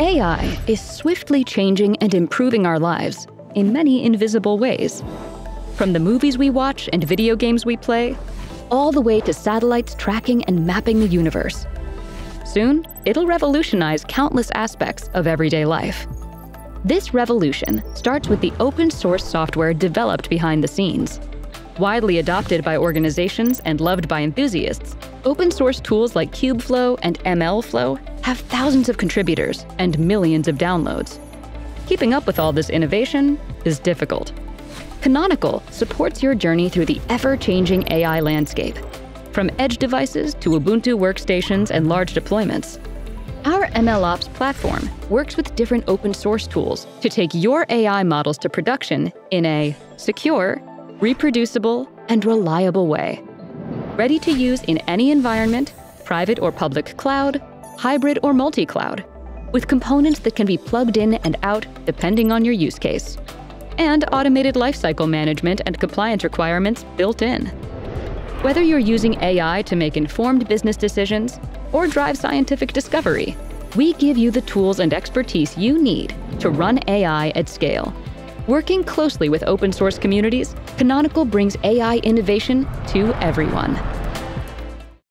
AI is swiftly changing and improving our lives in many invisible ways. From the movies we watch and video games we play, all the way to satellites tracking and mapping the universe. Soon, it'll revolutionize countless aspects of everyday life. This revolution starts with the open source software developed behind the scenes. Widely adopted by organizations and loved by enthusiasts, open source tools like Kubeflow and MLflow have thousands of contributors and millions of downloads. Keeping up with all this innovation is difficult. Canonical supports your journey through the ever changing AI landscape, from edge devices to Ubuntu workstations and large deployments. Our MLOps platform works with different open source tools to take your AI models to production in a secure, reproducible, and reliable way. Ready to use in any environment, private or public cloud, hybrid or multi cloud, with components that can be plugged in and out depending on your use case, and automated lifecycle management and compliance requirements built in. Whether you're using AI to make informed business decisions or drive scientific discovery, we give you the tools and expertise you need to run AI at scale. Working closely with open source communities, Canonical brings AI innovation to everyone.